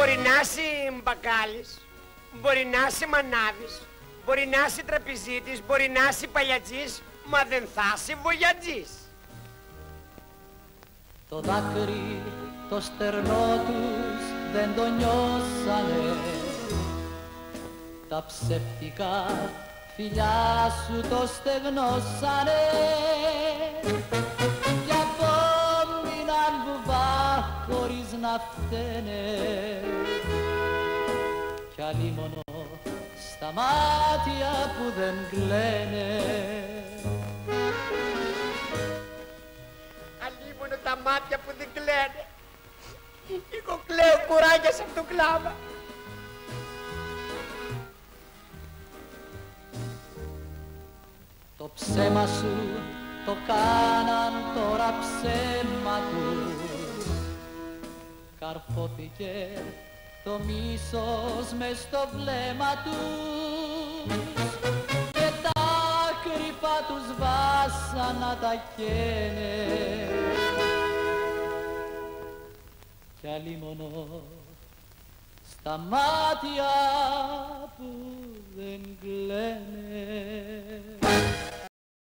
Μπορεί να είσαι μπακάλης, μπορεί να είσαι μανάβης, μπορεί να είσαι τραπεζίτης, μπορεί να είσαι παλιατζής, μα δεν θα είσαι βοιατζής. Το δάκρυ το στερνό τους δεν το νιώσανε τα ψεύτικα φιλιά σου το στεγνώσανε χωρίς να φταίνε κι αλίμονο στα μάτια που δεν κλαίνε Αλίμονο τα μάτια που δεν κλαίνε. Εγώ κλαίω κουράγια σε αυτό το κλάμα. Το ψέμα σου το κάναν τώρα ψέμα τους Καρφώθηκε το μίσος μες στο βλέμμα τους. Και τα κρυφά τους βάσανα τα καίνε. Κι αλίμονο στα μάτια που δεν κλαίνε